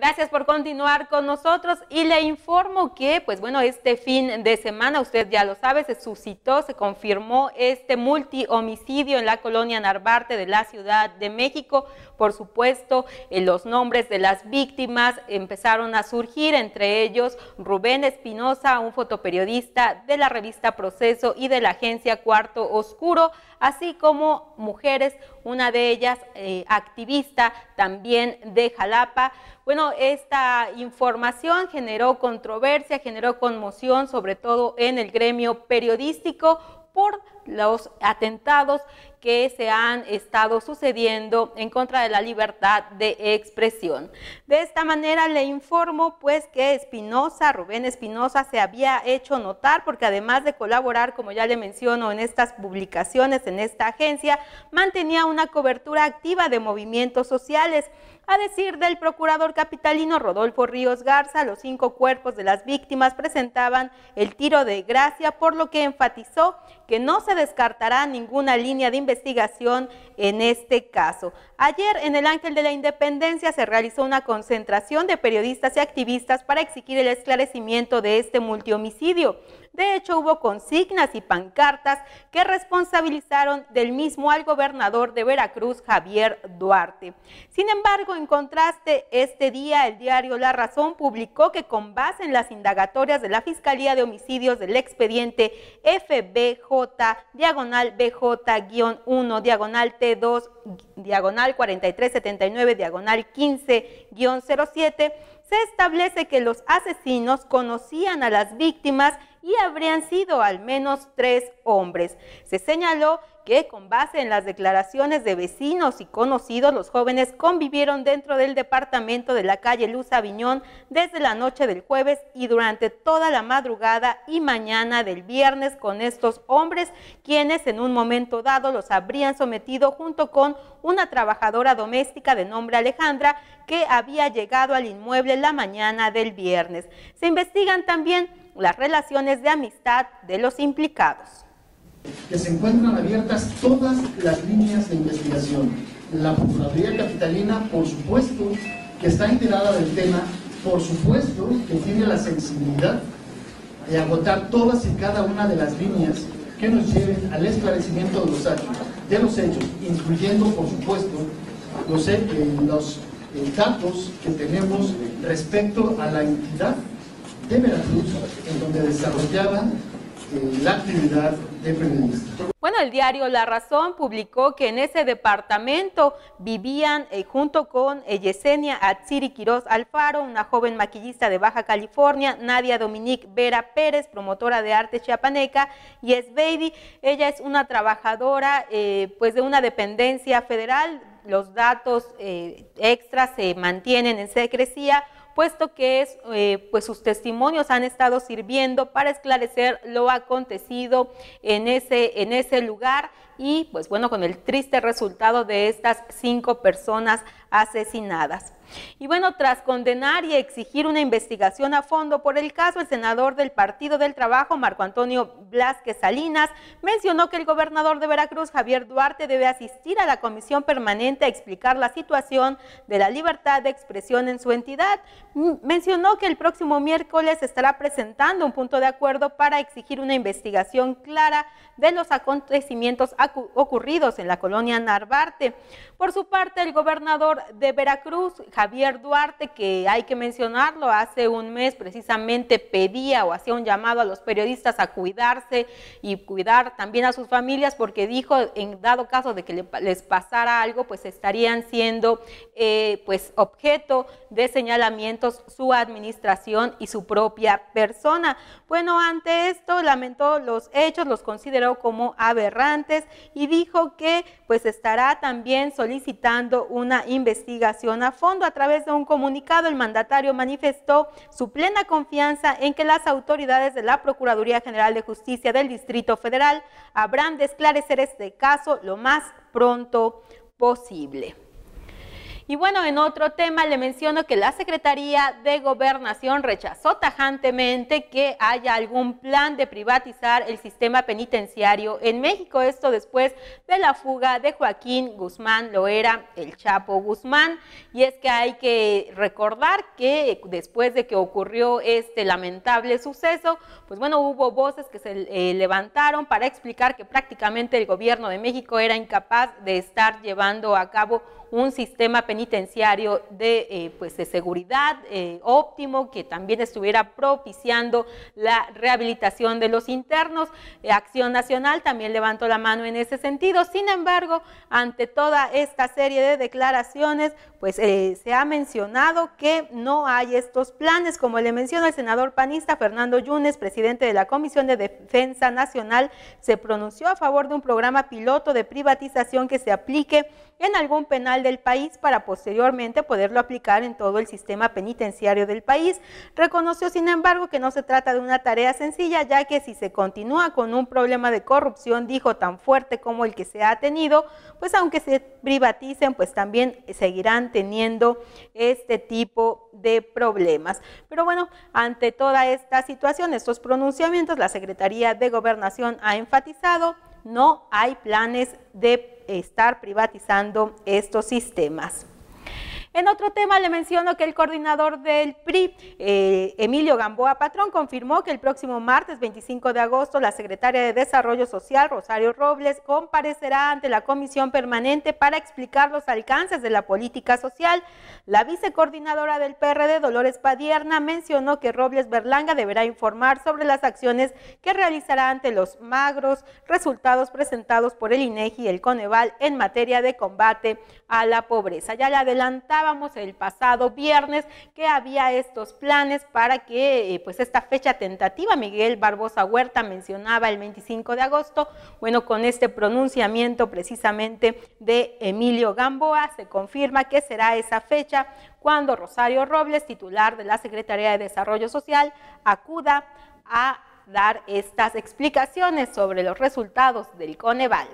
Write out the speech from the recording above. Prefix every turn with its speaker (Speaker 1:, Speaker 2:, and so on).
Speaker 1: Gracias por continuar con nosotros y le informo que, pues bueno, este fin de semana, usted ya lo sabe, se suscitó, se confirmó este multihomicidio en la colonia Narvarte de la Ciudad de México. Por supuesto, eh, los nombres de las víctimas empezaron a surgir, entre ellos Rubén Espinosa, un fotoperiodista de la revista Proceso y de la agencia Cuarto Oscuro, así como mujeres, una de ellas eh, activista también de Jalapa. Bueno, esta información generó controversia, generó conmoción, sobre todo en el gremio periodístico por los atentados que se han estado sucediendo en contra de la libertad de expresión. De esta manera le informo pues que Espinosa, Rubén Espinosa se había hecho notar porque además de colaborar, como ya le menciono, en estas publicaciones, en esta agencia, mantenía una cobertura activa de movimientos sociales. A decir del procurador capitalino Rodolfo Ríos Garza, los cinco cuerpos de las víctimas presentaban el tiro de gracia, por lo que enfatizó que no se descartará ninguna línea de investigación en este caso. Ayer en el Ángel de la Independencia se realizó una concentración de periodistas y activistas para exigir el esclarecimiento de este multihomicidio. De hecho, hubo consignas y pancartas que responsabilizaron del mismo al gobernador de Veracruz, Javier Duarte. Sin embargo, en contraste, este día el diario La Razón publicó que con base en las indagatorias de la Fiscalía de Homicidios del expediente FBJ, diagonal BJ-1, diagonal T2, diagonal 4379, diagonal 15-07, se establece que los asesinos conocían a las víctimas y habrían sido al menos tres hombres. Se señaló que con base en las declaraciones de vecinos y conocidos, los jóvenes convivieron dentro del departamento de la calle Luz Aviñón desde la noche del jueves y durante toda la madrugada y mañana del viernes con estos hombres, quienes en un momento dado los habrían sometido junto con una trabajadora doméstica de nombre Alejandra que había llegado al inmueble la mañana del viernes. Se investigan también las relaciones de amistad de los implicados.
Speaker 2: Que se encuentran abiertas todas las líneas de investigación. La Procuraduría Capitalina, por supuesto, que está enterada del tema, por supuesto, que tiene la sensibilidad de agotar todas y cada una de las líneas que nos lleven al esclarecimiento de los hechos, de los hechos incluyendo, por supuesto, los, eh, eh, datos que tenemos respecto a la entidad de Veracruz, en donde desarrollaban eh, la actividad de periodista.
Speaker 1: Bueno, el diario La Razón publicó que en ese departamento vivían eh, junto con eh, Yesenia Atsiri Quiroz Alfaro, una joven maquillista de Baja California, Nadia Dominique Vera Pérez, promotora de arte chiapaneca, y es Baby. Ella es una trabajadora pues de una dependencia federal. Los datos extras se mantienen en secrecía puesto que eh, pues sus testimonios han estado sirviendo para esclarecer lo acontecido en ese, en ese lugar y pues bueno, con el triste resultado de estas cinco personas asesinadas. Y bueno, tras condenar y exigir una investigación a fondo por el caso, el senador del Partido del Trabajo, Marco Antonio Blasquez Salinas, mencionó que el gobernador de Veracruz, Javier Duarte, debe asistir a la comisión permanente a explicar la situación de la libertad de expresión en su entidad. Mencionó que el próximo miércoles estará presentando un punto de acuerdo para exigir una investigación clara de los acontecimientos ocurridos en la colonia Narvarte. Por su parte, el gobernador de Veracruz, Javier Duarte, que hay que mencionarlo, hace un mes precisamente pedía o hacía un llamado a los periodistas a cuidarse y cuidar también a sus familias porque dijo, en dado caso de que les pasara algo, pues estarían siendo eh, pues objeto de su administración y su propia persona. Bueno, ante esto lamentó los hechos, los consideró como aberrantes y dijo que pues estará también solicitando una investigación a fondo a través de un comunicado, el mandatario manifestó su plena confianza en que las autoridades de la Procuraduría General de Justicia del Distrito Federal habrán de esclarecer este caso lo más pronto posible. Y bueno, en otro tema le menciono que la Secretaría de Gobernación rechazó tajantemente que haya algún plan de privatizar el sistema penitenciario en México. Esto después de la fuga de Joaquín Guzmán Loera, el Chapo Guzmán. Y es que hay que recordar que después de que ocurrió este lamentable suceso, pues bueno, hubo voces que se eh, levantaron para explicar que prácticamente el gobierno de México era incapaz de estar llevando a cabo un sistema penitenciario de, eh, pues de seguridad eh, óptimo que también estuviera propiciando la rehabilitación de los internos. Eh, Acción Nacional también levantó la mano en ese sentido. Sin embargo, ante toda esta serie de declaraciones, pues se ha mencionado que no hay estos planes, como le menciona el senador panista Fernando Yunes, presidente de la Comisión de Defensa Nacional, se pronunció a favor de un programa piloto de privatización que se aplique en algún penal del país para posteriormente poderlo aplicar en todo el sistema penitenciario del país. Reconoció, sin embargo, que no se trata de una tarea sencilla, ya que si se continúa con un problema de corrupción, dijo, tan fuerte como el que se ha tenido, pues aunque se privaticen, pues también seguirán teniendo este tipo de problemas. Pero bueno, ante toda esta situación, estos pronunciamientos, la Secretaría de Gobernación ha enfatizado no hay planes de estar privatizando estos sistemas. En otro tema le menciono que el coordinador del PRI, eh, Emilio Gamboa Patrón, confirmó que el próximo martes 25 de agosto la secretaria de Desarrollo Social, Rosario Robles, comparecerá ante la comisión permanente para explicar los alcances de la política social. La vicecoordinadora del PRD, Dolores Padierna, mencionó que Robles Berlanga deberá informar sobre las acciones que realizará ante los magros resultados presentados por el INEGI y el Coneval en materia de combate a la pobreza. Ya le el pasado viernes que había estos planes para que eh, pues esta fecha tentativa, Miguel Barbosa Huerta mencionaba el 25 de agosto, bueno, con este pronunciamiento precisamente de Emilio Gamboa se confirma que será esa fecha cuando Rosario Robles, titular de la Secretaría de Desarrollo Social, acuda a dar estas explicaciones sobre los resultados del Coneval.